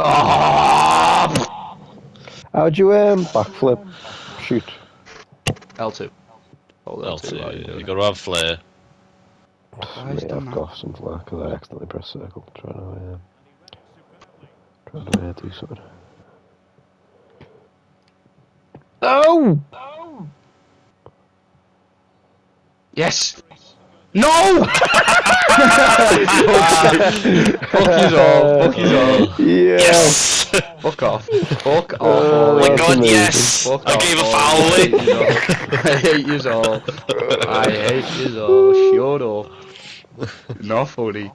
No. Oh! How'd you um, backflip? Shoot. L2. Hold L L2. while you're two. doing You got to have flair. Why Mate, I've that? got some flair because I accidentally pressed circle. Trying to, um, trying to uh, do something. No! Yes! No! Fuck yous all. Fuck yous all. Yeah. Yes! Fuck off. Fuck off. Oh my. God, God, amazing. yes! Fuck I off, gave a foul away. I hate yous all. I hate yous all. Shut up. Not funny.